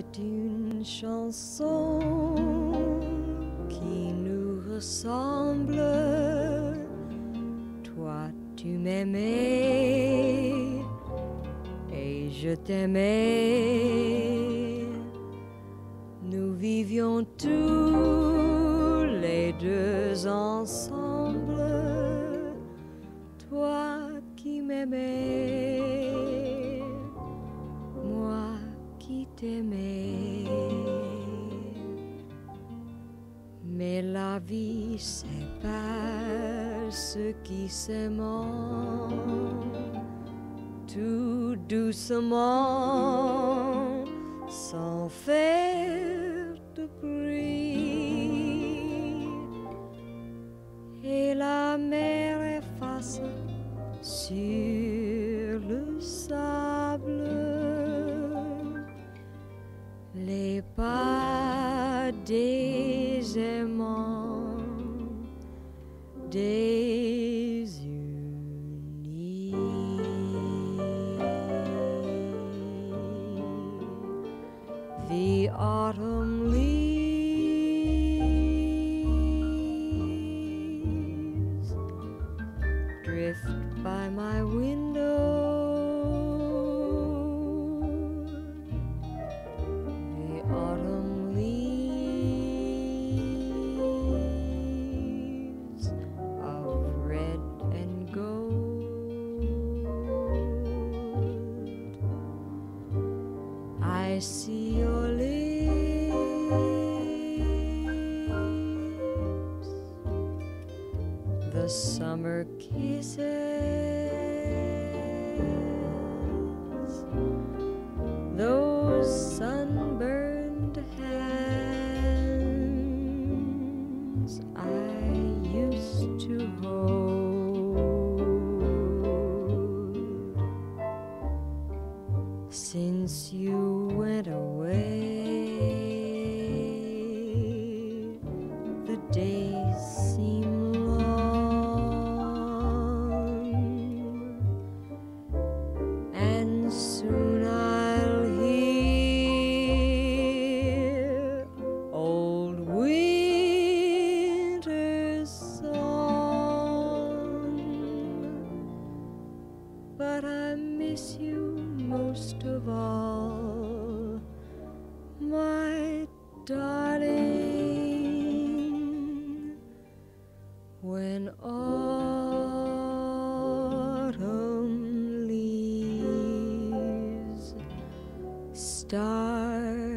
C'est une chanson qui nous ressemble. Toi, tu m'aimais et je t'aimais. Nous vivions tous les deux ensemble. Toi qui m'aimais, Mais la vie sépare ceux qui s'aiment tout doucement, sans faire de bruit. Et la mer efface sur le sable désunis. The autumn leaves drift by my window. I see your lips, the summer kisses, those sunburned hands I used to hold. Since you But I miss you most of all, my darling. When autumn leaves start